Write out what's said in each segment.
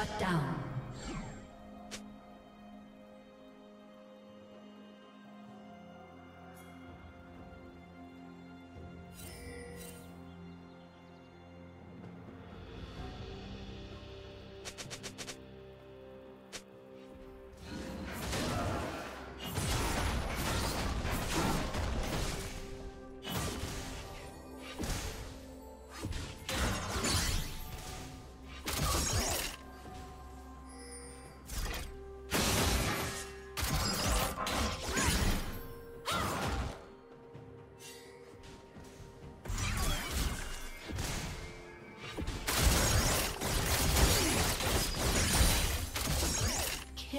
Shut down.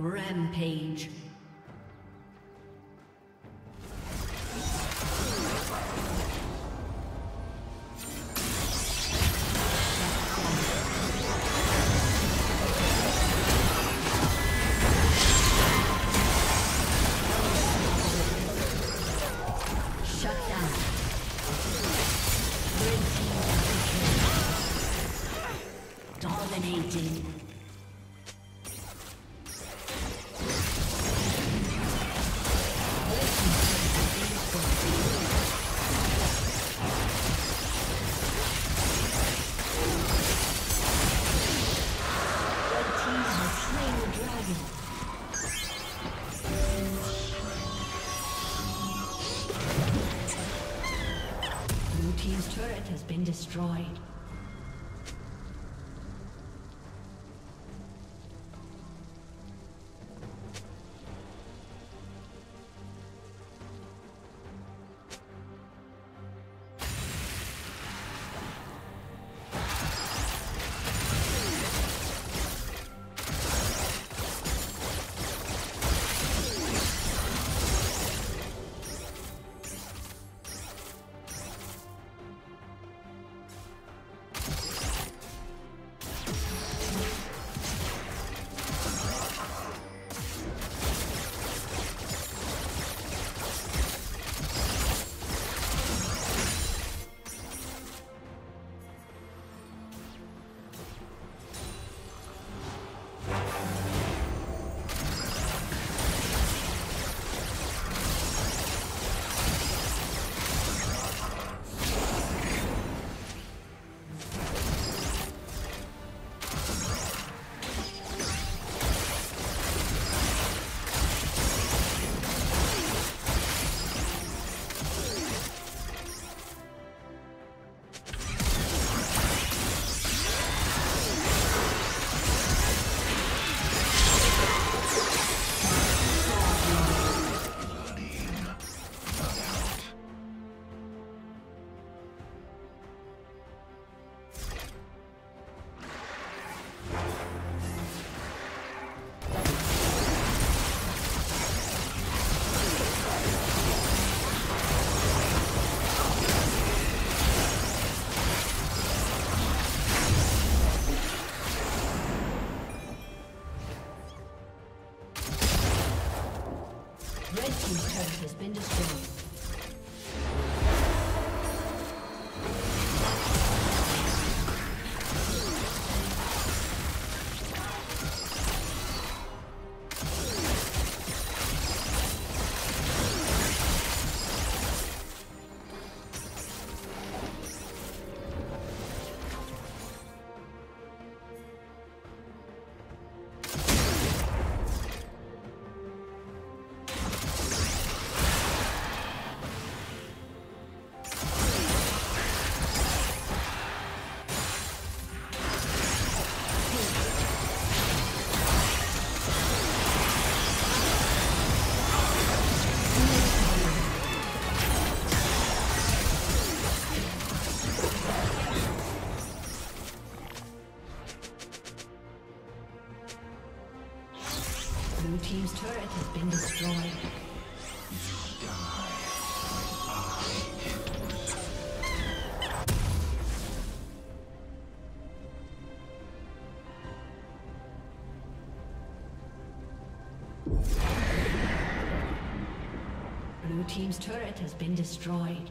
Rampage. Dominating. Has been destroyed.